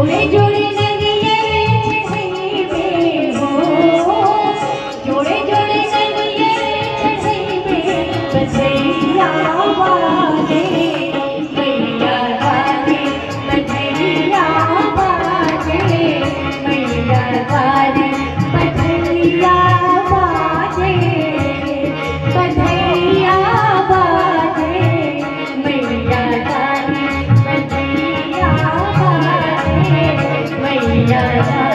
Corre yeah.